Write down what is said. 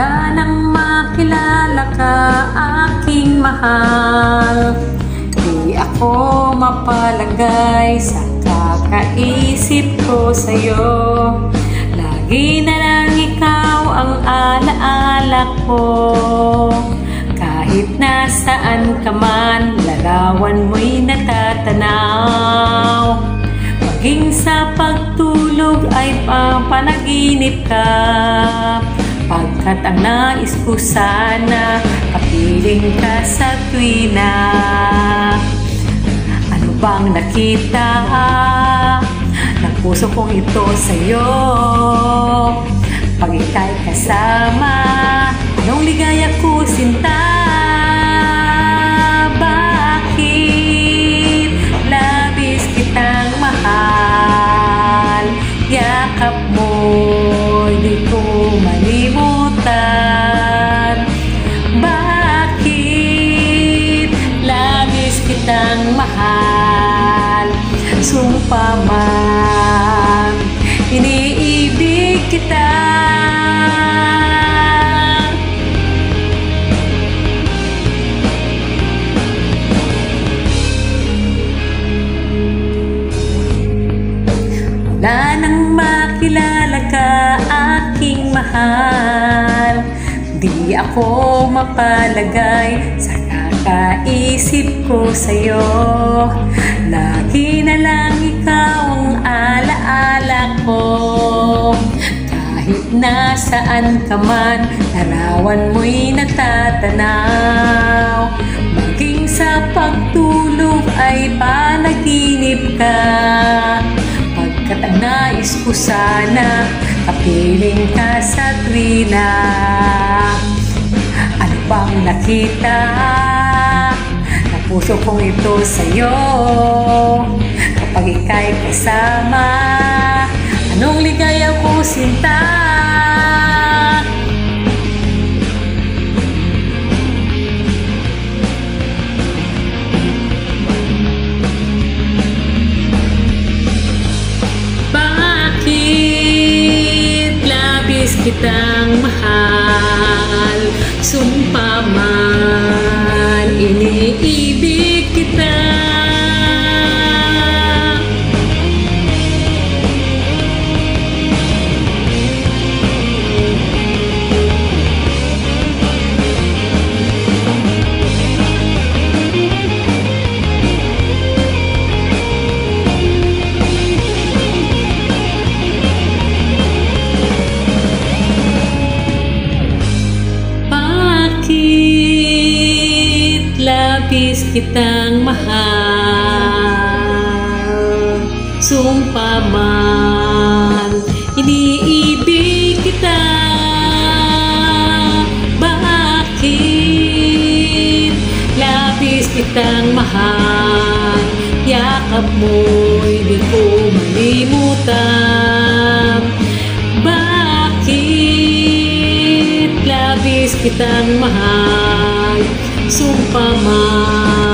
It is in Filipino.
Handa nang makilala ka aking mahal. Di ako mapalagay sa kakaisip ko sa'yo. Lagi na lang ikaw ang alaala ko. Kahit nasaan ka man, larawan mo'y natatanaw. Maging sa pagtulog ay papanaginip ka. Pagkat ang nais ko sana Kapiling ka sa tuwina Ano bang nakita? Ng puso kong ito sa'yo. Pag ika'y kasama Anong ligaya ko sinta Sumpa man iniibig kita. Wala nang makilala ka aking mahal. Di ako mapalagay sa kakaisip ko sa'yo nasaan ka man, larawan mo'y natatanaw Maging sa pagtulog ay panaginip ka. Pagkat ang nais ko sana Kapiling ka sa trina Ano bang nakita Na puso kong ito sa'yo? Kapag ika'y kasama Anong ligaya ko labis labis kitang mahal. Sumpa man iniibig kita. Bakit? Labis kitang mahal. Yakap mo'y di ko malimutan. Bakit? Labis kitang mahal Sumpa